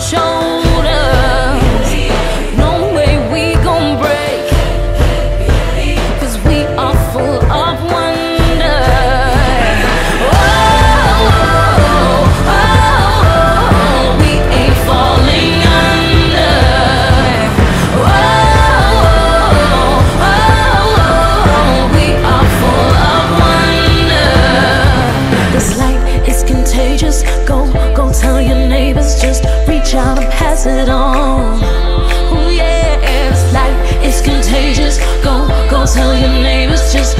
手。it on. Oh yeah, it's like it's contagious. Go, go tell your neighbors, just.